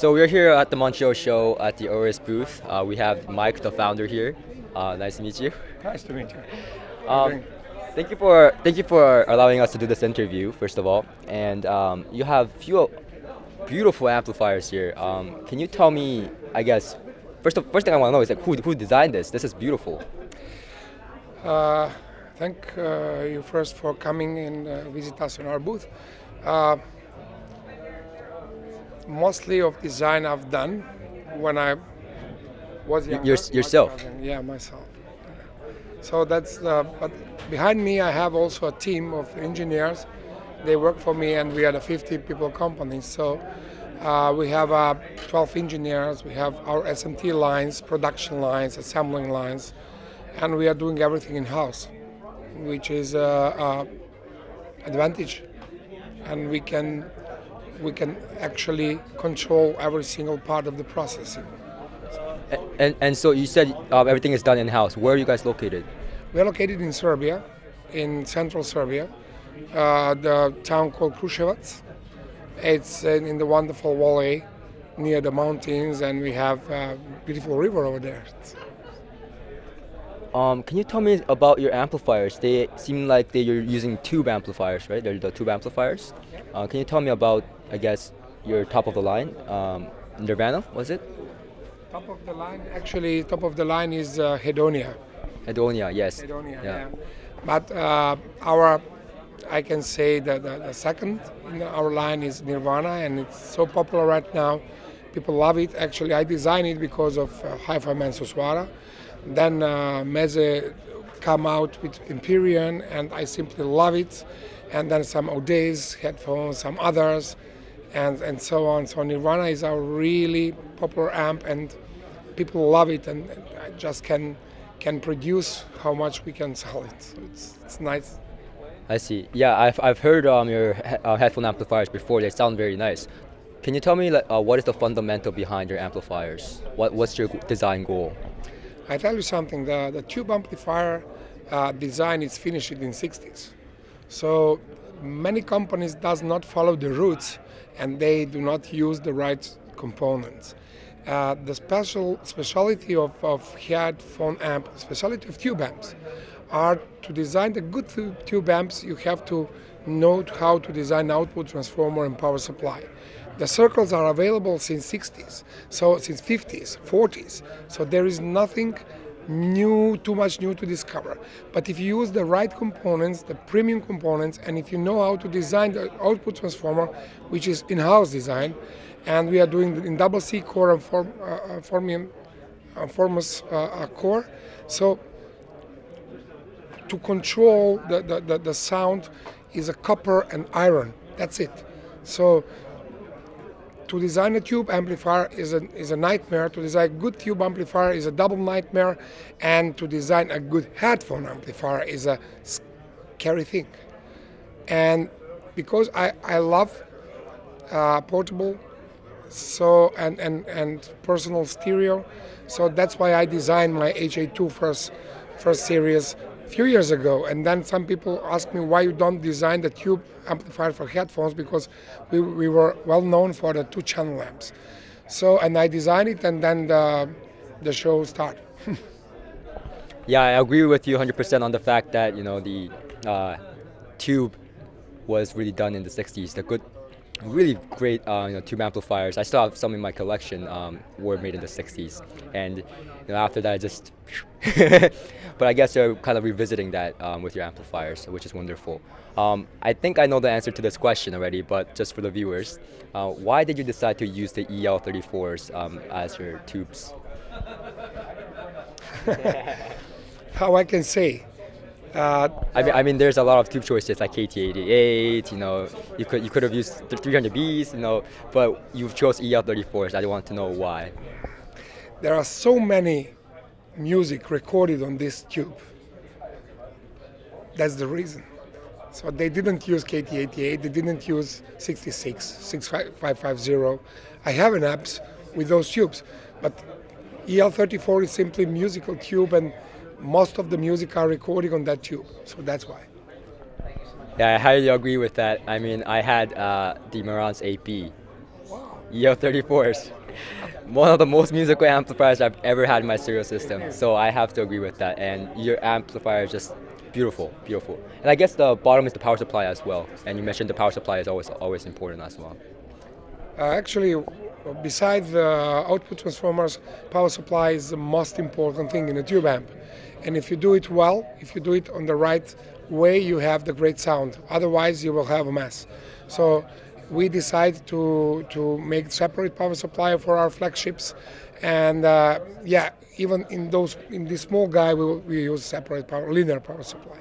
So we're here at the Montreal show at the Auris booth. Uh, we have Mike, the founder here. Uh, nice to meet you. Nice to meet you. Um, thank you for thank you for allowing us to do this interview. First of all, and um, you have few beautiful amplifiers here. Um, can you tell me? I guess first of, first thing I want to know is like who who designed this? This is beautiful. Uh, thank uh, you first for coming and uh, visit us in our booth. Uh, mostly of design I've done when I was younger. Your, yourself? Yeah, myself. So that's, uh, but behind me I have also a team of engineers. They work for me and we are a 50 people company. So uh, we have uh, 12 engineers, we have our SMT lines, production lines, assembling lines, and we are doing everything in-house, which is an advantage. And we can we can actually control every single part of the processing. And, and so you said uh, everything is done in house. Where are you guys located? We are located in Serbia, in central Serbia, uh, the town called Kruševac. It's in the wonderful valley near the mountains, and we have a beautiful river over there. Um, can you tell me about your amplifiers? They seem like they, you're using tube amplifiers, right? They're the tube amplifiers. Uh, can you tell me about, I guess, your top of the line? Um, Nirvana, was it? Top of the line, actually, top of the line is uh, Hedonia. Hedonia, yes. Hedonia, yeah. yeah. But uh, our, I can say that the, the, second in our line is Nirvana, and it's so popular right now. People love it. Actually, I designed it because of uh, Hi-Fi Man Susvara. Then uh, Meze come out with Empyrean, and I simply love it. And then some Audeze headphones, some others, and, and so on. So Nirvana is a really popular amp, and people love it, and, and I just can can produce how much we can sell it. So it's, it's nice. I see. Yeah, I've, I've heard um, your he uh, headphone amplifiers before. They sound very nice. Can you tell me like, uh, what is the fundamental behind your amplifiers? What, what's your design goal? I tell you something, the, the tube amplifier uh, design is finished in 60s. So many companies does not follow the roots and they do not use the right components. Uh, the special speciality of, of headphone amp, speciality of tube amps, are to design the good tube amps you have to know how to design output transformer and power supply. The circles are available since 60s, so since 50s, 40s. So there is nothing new, too much new to discover. But if you use the right components, the premium components, and if you know how to design the output transformer, which is in-house design, and we are doing in double C core and form, uh, uh formium, uh, formous uh, core, so to control the, the, the, the sound is a copper and iron. That's it. So to design a tube amplifier is a, is a nightmare. To design a good tube amplifier is a double nightmare. And to design a good headphone amplifier is a scary thing. And because I, I love uh, portable so and, and, and personal stereo, so that's why I designed my HA2 first, first series few years ago, and then some people asked me why you don't design the tube amplifier for headphones because we, we were well known for the two channel amps. So, and I designed it, and then the, the show started. yeah, I agree with you 100% on the fact that you know the uh, tube was really done in the 60s. The good really great uh, you know, tube amplifiers. I still have some in my collection. Um, were made in the 60s, and you know, after that, I just. but I guess you're kind of revisiting that um, with your amplifiers, which is wonderful. Um, I think I know the answer to this question already, but just for the viewers, uh, why did you decide to use the EL34s um, as your tubes? How I can say, uh, I mean, I mean, there's a lot of tube choices like KT88. You know, you could you could have used 300Bs. You know, but you've chose EL34s. I want to know why. There are so many music recorded on this tube. That's the reason. So they didn't use KT88. They didn't use 66, 6550. I have an apps with those tubes, but EL34 is simply musical tube and most of the music are recording on that tube, so that's why. Yeah, I highly agree with that. I mean, I had uh, the Marantz 8B. Wow. EL34s. One of the most musical amplifiers I've ever had in my stereo system. So I have to agree with that. And your amplifier is just beautiful, beautiful. And I guess the bottom is the power supply as well. And you mentioned the power supply is always always important as well. Uh, actually, besides the output transformers, power supply is the most important thing in a tube amp. And if you do it well, if you do it on the right way, you have the great sound. Otherwise, you will have a mess. So we decided to to make separate power supply for our flagships, and uh, yeah, even in those in this small guy, we, will, we use separate power linear power supply.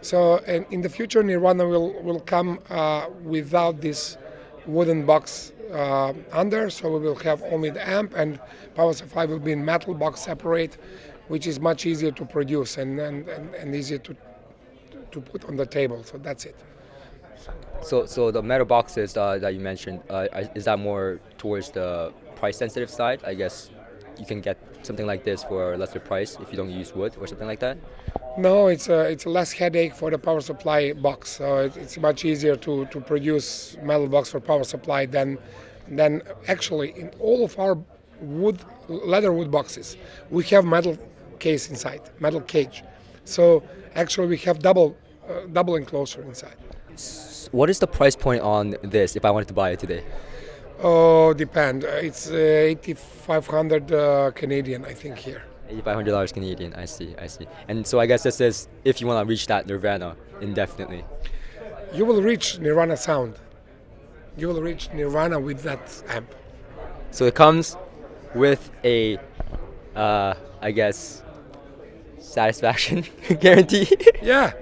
So in the future, Nirvana will will come uh, without this wooden box uh, under, so we will have only the amp and power supply will be in metal box separate, which is much easier to produce and, and, and, and easier to, to put on the table. So that's it. So, so the metal boxes uh, that you mentioned, uh, is that more towards the price sensitive side? I guess you can get something like this for a lesser price if you don't use wood or something like that? No, it's a, it's a less headache for the power supply box. So it, it's much easier to, to produce metal box for power supply than, than actually in all of our wood, leather wood boxes, we have metal case inside, metal cage. So actually we have double, uh, double enclosure inside. What is the price point on this if I wanted to buy it today? Oh, depend. It's uh, 8,500 uh, Canadian, I think here. $8,500 Canadian. I see. I see. And so I guess this is if you want to reach that Nirvana indefinitely. You will reach Nirvana sound. You will reach Nirvana with that amp. So it comes with a, uh, I guess, satisfaction guarantee. yeah,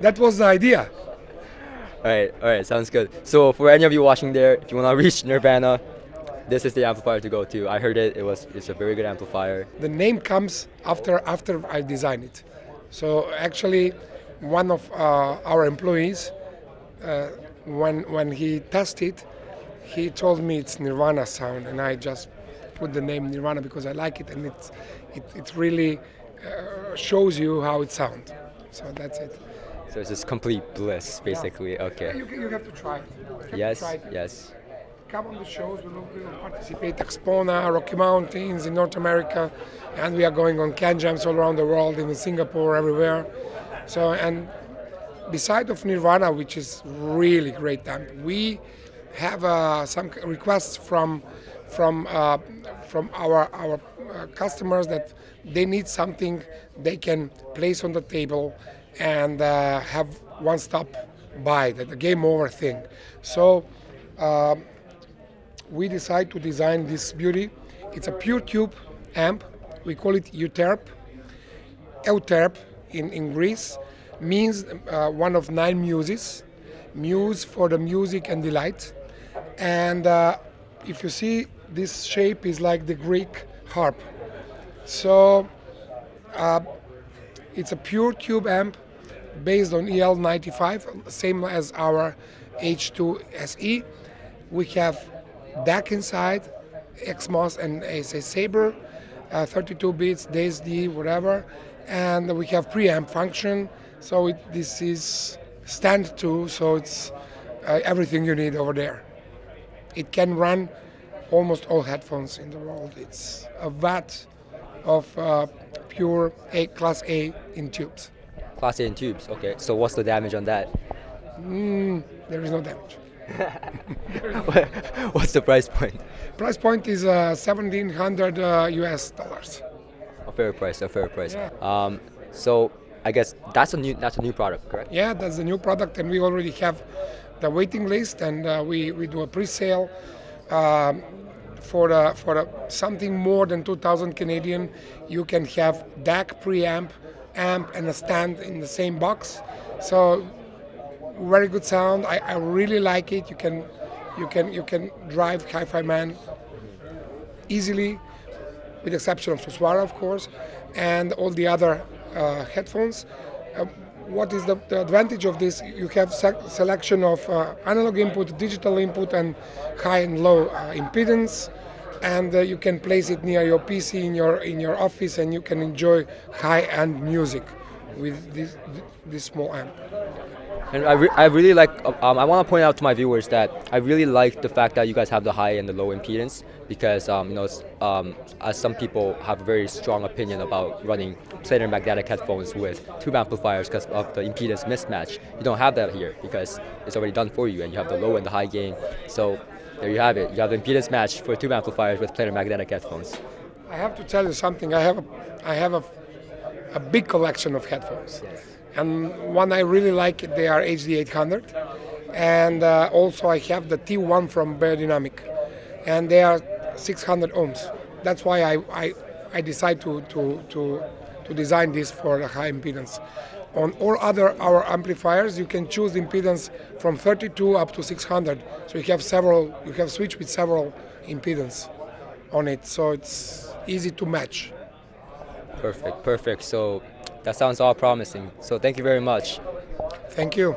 that was the idea. All right, all right, sounds good. So for any of you watching there, if you want to reach Nirvana, this is the amplifier to go to. I heard it. It was it's a very good amplifier. The name comes after after I designed it. So actually, one of uh, our employees, uh, when when he tested, it, he told me it's Nirvana sound, and I just put the name Nirvana because I like it, and it's it, it really uh, shows you how it sounds. So that's it. So it's just complete bliss, basically. Yeah. Okay. You, you, have to try it. Yes. Try it. Yes. Come on the shows. We will, we will participate AXPONA, Rocky Mountains in North America, and we are going on CanJams all around the world, in Singapore, everywhere. So and beside of Nirvana, which is really great amp, we have uh, some requests from from uh, from our our uh, customers that they need something they can place on the table and uh, have one stop buy, the, the game over thing. So uh, we decide to design this beauty. It's a pure tube amp. We call it Euterpe. Euterpe in, in Greece means uh, one of nine muses. Muse for the music and delight. And uh, if you see, this shape is like the Greek harp. So uh, it's a pure tube amp based on EL95, same as our HA2SE. We have DAC inside, XMOS and ESS Sabre, uh, 32 bits, DSD, whatever, and we have preamp function. So it, this is stand 2, so it's uh, everything you need over there. It can run almost all headphones in the world. It's a vat of uh, pure A class A in tubes. Class A in tubes. Okay. So what's the damage on that? Mm, there is no damage. what's the price point? Price point is uh, 1700 uh, US dollars. A fair price. A fair price. Yeah. Um, so I guess that's a new that's a new product, correct? Yeah, that's a new product, and we already have the waiting list, and uh, we we do a pre-sale. Um, for a, for a, something more than 2000 Canadian, you can have DAC preamp, amp, and a stand in the same box. So very good sound. I, I really like it. You can you can you can drive HiFiMAN easily, with the exception of Susvara, of course, and all the other uh, headphones. Uh, what is the, the, advantage of this? You have se selection of uh, analog input, digital input, and high and low uh, impedance, and uh, you can place it near your PC in your in your office, and you can enjoy high-end music with this this small amp. And I, re- I really like, um, I want to point out to my viewers that I really like the fact that you guys have the high and the low impedance because, um, you know, um, as some people have a very strong opinion about running planar magnetic headphones with tube amplifiers because of the impedance mismatch. You don't have that here because it's already done for you and you have the low and the high gain. So there you have it. You have the impedance match for tube amplifiers with planar magnetic headphones. I have to tell you something. I have a, I have a, a big collection of headphones. Yes. And one I really like, they are HD800. And uh, also I have the T1 from Beyerdynamic. And they are 600 ohms. That's why I, I, I decide to, to, to, to design this for high impedance. On all other our amplifiers, you can choose impedance from 32 up to 600. So you have several, you have switch with several impedance on it. So it's easy to match. Perfect, perfect. So that sounds all promising. So thank you very much. Thank you.